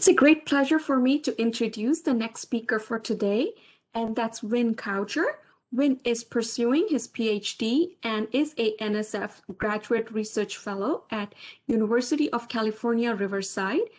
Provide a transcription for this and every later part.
It's a great pleasure for me to introduce the next speaker for today, and that's Win Cowger. Win is pursuing his PhD and is a NSF graduate research fellow at University of California, Riverside.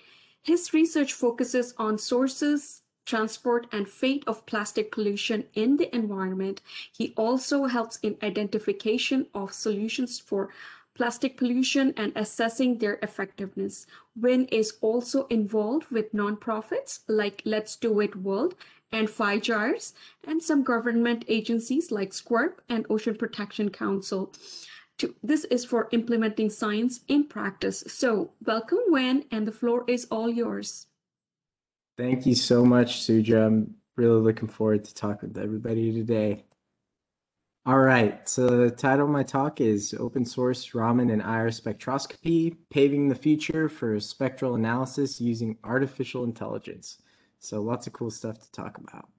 His research focuses on sources, transport, and fate of plastic pollution in the environment. He also helps in identification of solutions for plastic pollution and assessing their effectiveness. WIN is also involved with nonprofits like Let's Do It World and Five Gyres and some government agencies like SCCWRP and Ocean Protection Council. To, this is for implementing science in practice. So welcome, Win, and the floor is all yours. Thank you so much, Suja. I'm really looking forward to talking with everybody today. All right, so the title of my talk is Open Source Raman and IR Spectroscopy, Paving the Future for Spectral Analysis Using Artificial Intelligence. So lots of cool stuff to talk about.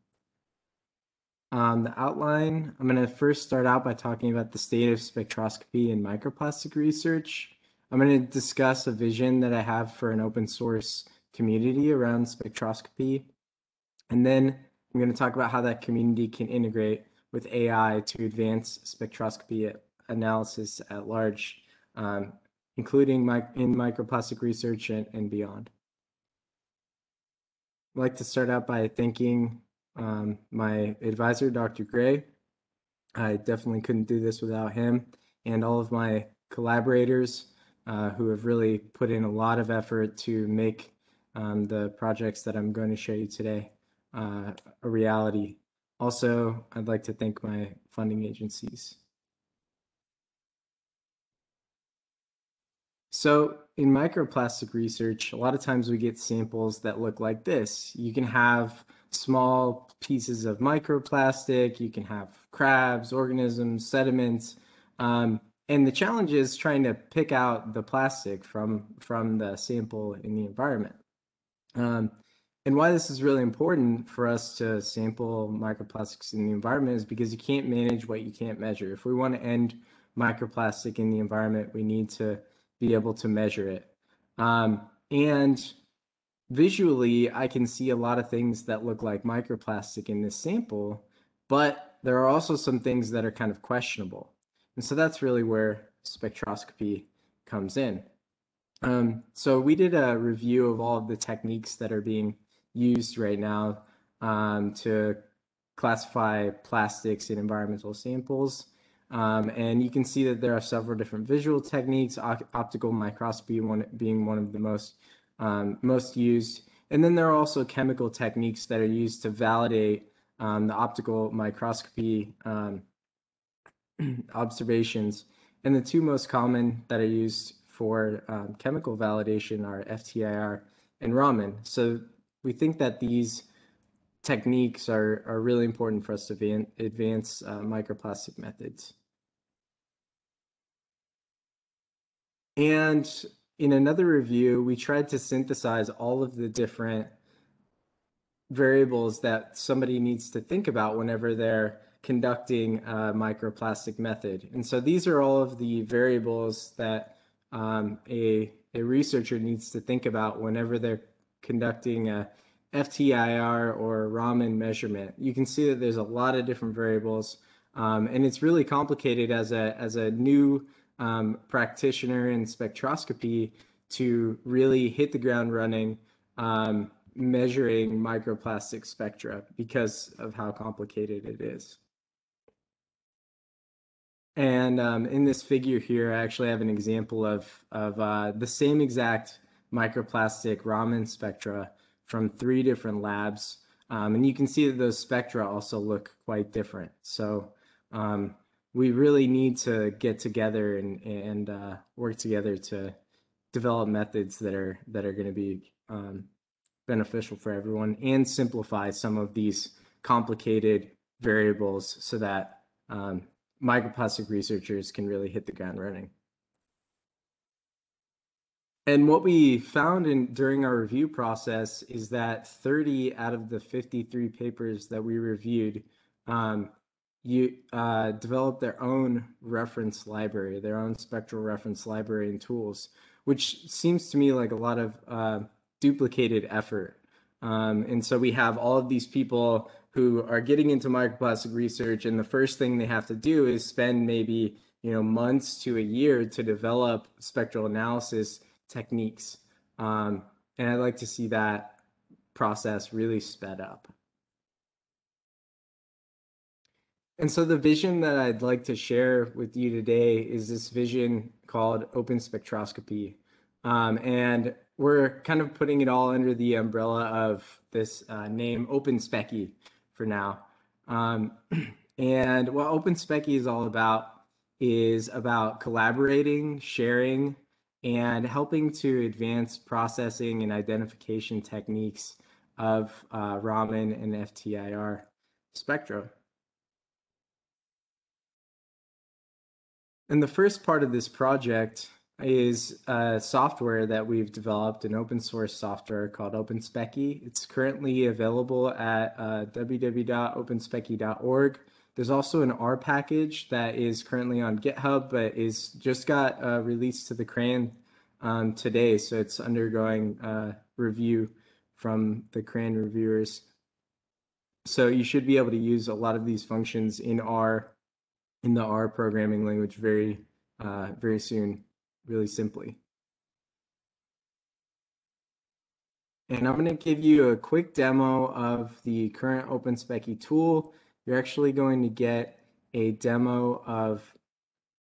Um, the outline, I'm going to first start out by talking about the state of spectroscopy and microplastic research. I'm going to discuss a vision that I have for an open source community around spectroscopy. And then I'm going to talk about how that community can integrate with AI to advance spectroscopy analysis at large, um, including my, in microplastic research and, and, beyond. I'd like to start out by thanking um, my advisor, Dr. Gray. I definitely couldn't do this without him and all of my collaborators uh, who have really put in a lot of effort to make um, the projects that I'm going to show you today uh, a reality also, I'd like to thank my funding agencies. So in microplastic research, a lot of times we get samples that look like this. You can have small pieces of microplastic, you can have crabs, organisms, sediments, um, and the challenge is trying to pick out the plastic from, from the sample in the environment. Um, and why this is really important for us to sample microplastics in the environment is because you can't manage what you can't measure. If we want to end microplastic in the environment, we need to be able to measure it. Um, and visually, I can see a lot of things that look like microplastic in this sample, but there are also some things that are kind of questionable. And so that's really where spectroscopy comes in. Um, so we did a review of all of the techniques that are being used right now um, to classify plastics in environmental samples. Um, and you can see that there are several different visual techniques, optical microscopy one, being one of the most, um, most used. And then there are also chemical techniques that are used to validate um, the optical microscopy um, observations. And the two most common that are used for um, chemical validation are FTIR and Raman. So we think that these techniques are, are really important for us to advance uh, microplastic methods. And in another review, we tried to synthesize all of the different variables that somebody needs to think about whenever they're conducting a microplastic method. And so these are all of the variables that um, a, a researcher needs to think about whenever they're conducting a FTIR or Raman measurement. You can see that there's a lot of different variables, um, and it's really complicated as a as a new um, practitioner in spectroscopy to really hit the ground running um, measuring microplastic spectra because of how complicated it is. And um, in this figure here, I actually have an example of, of uh, the same exact microplastic Raman spectra from three different labs. Um, and you can see that those spectra also look quite different. So um, we really need to get together and, and uh, work together to develop methods that are that are going to be um, beneficial for everyone and simplify some of these complicated variables so that um, microplastic researchers can really hit the ground running. And what we found in during our review process is that 30 out of the 53 papers that we reviewed um, you uh, developed their own reference library, their own spectral reference library and tools, which seems to me like a lot of uh, duplicated effort. Um, and so we have all of these people who are getting into microplastic research, and the first thing they have to do is spend maybe you know months to a year to develop spectral analysis techniques. Um, and I'd like to see that process really sped up. And so the vision that I'd like to share with you today is this vision called open spectroscopy. Um, and we're kind of putting it all under the umbrella of this uh, name Open Specy for now. Um, and what Open Specy is all about is about collaborating, sharing, and helping to advance processing and identification techniques of uh, Raman and FTIR spectra. And the first part of this project is software that we've developed, an open source software called OpenSpecy. It's currently available at uh. There's also an R package that is currently on GitHub, but is just got uh, released to the CRAN um, today, so it's undergoing uh, review from the CRAN reviewers. So you should be able to use a lot of these functions in R in the R programming language very, uh, very soon, really simply. And I'm going to give you a quick demo of the current OpenSpecy tool. You're actually going to get a demo of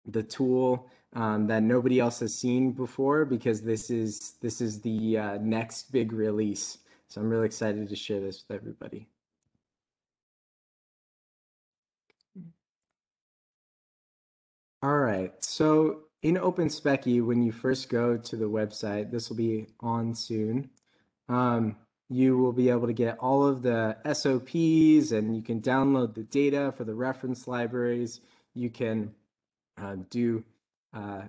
the tool um, that nobody else has seen before because this is this is the uh, next big release. So I'm really excited to share this with everybody. All right. So in OpenSpecy, when you first go to the website, this will be on soon. Um, you will be able to get all of the SOPs and you can download the data for the reference libraries. You can uh, do uh,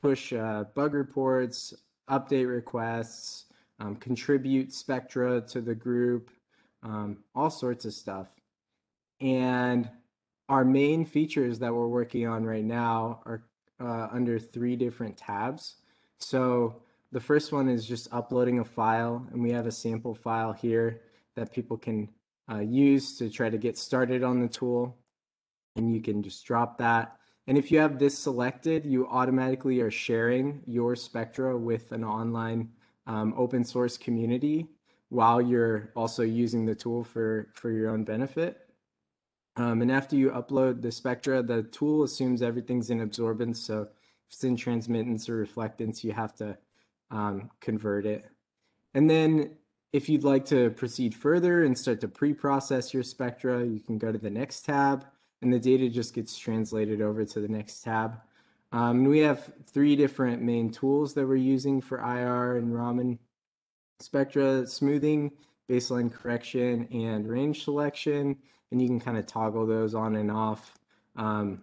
push uh, bug reports, update requests, um, contribute Spectra to the group, um, all sorts of stuff. And our main features that we're working on right now are uh, under three different tabs. So the first one is just uploading a file, and we have a sample file here that people can uh, use to try to get started on the tool. And you can just drop that. And if you have this selected, you automatically are sharing your Spectra with an online um, open source community while you're also using the tool for, for your own benefit. Um, and after you upload the spectra, the tool assumes everything's in absorbance. So if it's in transmittance or reflectance, you have to um, convert it. And then if you'd like to proceed further and start to pre-process your spectra, you can go to the next tab and the data just gets translated over to the next tab. Um, we have three different main tools that we're using for IR and Raman spectra smoothing, baseline correction, and range selection and you can kind of toggle those on and off. Um,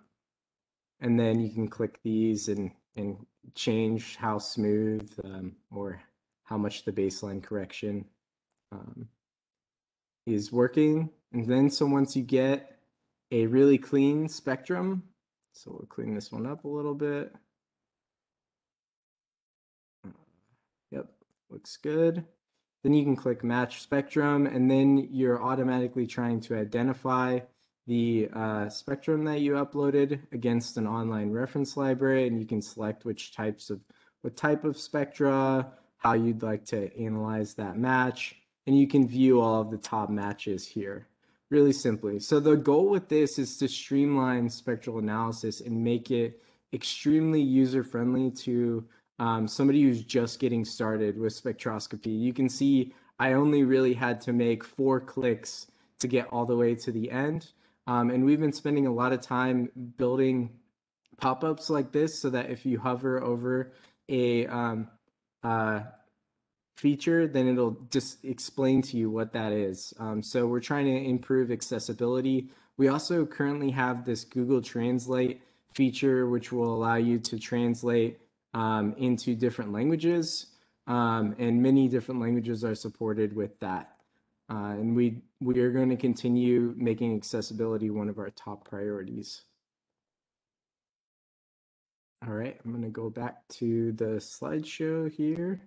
and then you can click these and, and change how smooth um, or how much the baseline correction um, is working. And then so once you get a really clean spectrum, so we'll clean this one up a little bit. Yep, looks good. Then you can click match spectrum and then you're automatically trying to identify the uh, spectrum that you uploaded against an online reference library and you can select which types of what type of spectra, how you'd like to analyze that match, and you can view all of the top matches here really simply. So the goal with this is to streamline spectral analysis and make it extremely user friendly to um, somebody who's just getting started with spectroscopy. You can see I only really had to make four clicks to get all the way to the end. Um, and we've been spending a lot of time building pop-ups like this so that if you hover over a um, uh, feature, then it'll just explain to you what that is. Um, so we're trying to improve accessibility. We also currently have this Google Translate feature, which will allow you to translate um, into different languages, um, and many different languages are supported with that. Uh, and we, we are going to continue making accessibility one of our top priorities. All right, I'm going to go back to the slideshow here.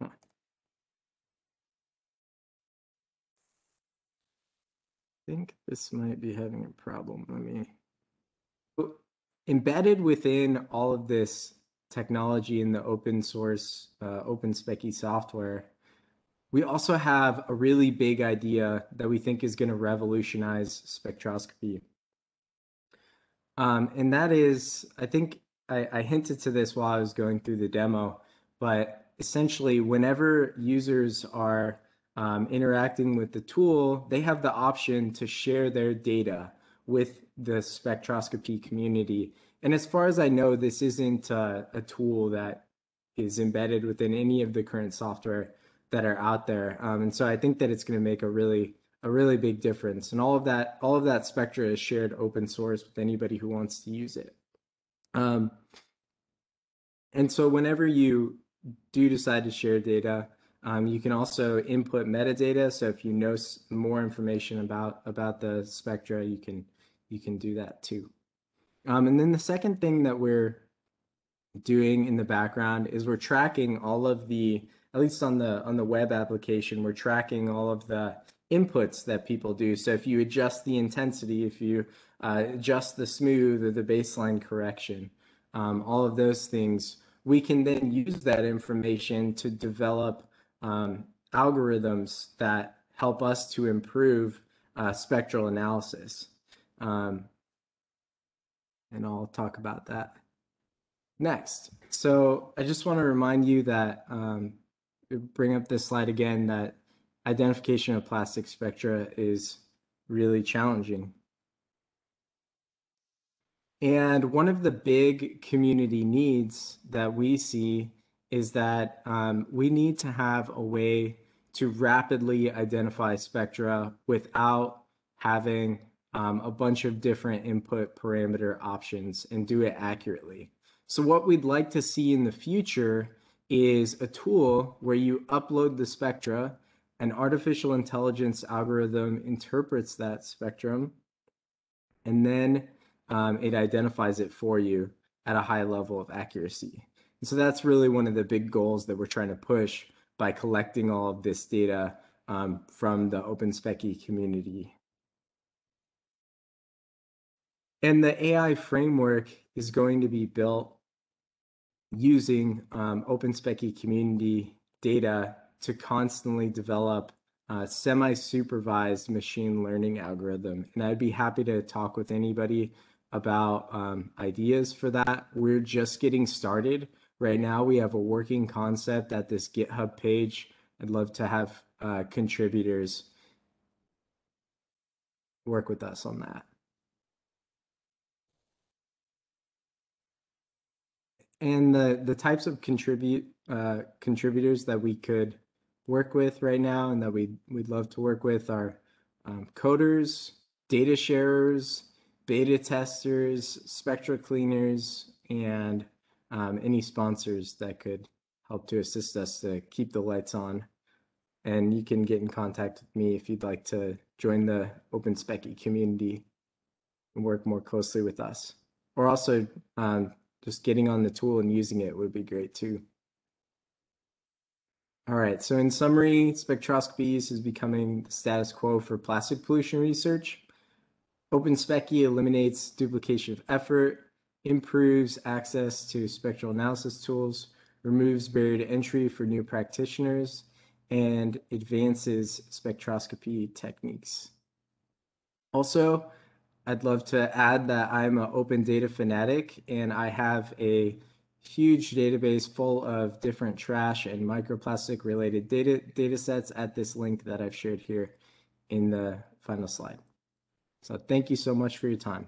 I think this might be having a problem. Let me. Embedded within all of this technology in the open source, uh, OpenSpecy software, we also have a really big idea that we think is going to revolutionize spectroscopy. Um, and that is, I think I, I hinted to this while I was going through the demo, but essentially, whenever users are um, interacting with the tool, they have the option to share their data with the spectroscopy community. And as far as I know, this isn't a, a tool that is embedded within any of the current software that are out there. Um, and so I think that it's going to make a really a really big difference. And all of that all of that Spectra is shared open source with anybody who wants to use it. Um, and so whenever you do decide to share data, um, you can also input metadata. So if you know more information about about the spectra, you can you can do that too. Um, and then the second thing that we're doing in the background is we're tracking all of the at least on the on the web application, we're tracking all of the inputs that people do. So if you adjust the intensity, if you uh, adjust the smooth or the baseline correction, um, all of those things, we can then use that information to develop um, algorithms that help us to improve uh, spectral analysis. Um, and I'll talk about that next. So I just want to remind you that, um, bring up this slide again, that identification of plastic spectra is really challenging. And one of the big community needs that we see is that um, we need to have a way to rapidly identify spectra without having um, a bunch of different input parameter options and do it accurately. So what we'd like to see in the future is a tool where you upload the spectra, an artificial intelligence algorithm interprets that spectrum, and then um, it identifies it for you at a high level of accuracy. And so that's really one of the big goals that we're trying to push by collecting all of this data um, from the OpenSpecy community. And the AI framework is going to be built using um, OpenSpecy community data to constantly develop a semi-supervised machine learning algorithm. And I'd be happy to talk with anybody about um, ideas for that. We're just getting started. Right now, we have a working concept at this GitHub page. I'd love to have uh, contributors work with us on that. And the, the types of contribute uh, contributors that we could work with right now and that we'd, we'd love to work with are um, coders, data sharers, beta testers, spectra cleaners, and um, any sponsors that could help to assist us to keep the lights on. And you can get in contact with me if you'd like to join the OpenSpecy community and work more closely with us. Or also um, just getting on the tool and using it would be great too. All right, so in summary, spectroscopy use is becoming the status quo for plastic pollution research. OpenSpecy eliminates duplication of effort, improves access to spectral analysis tools, removes barrier to entry for new practitioners, and advances spectroscopy techniques. Also, I'd love to add that I'm an open data fanatic and I have a huge database full of different trash and microplastic related data, data sets at this link that I've shared here in the final slide. So thank you so much for your time.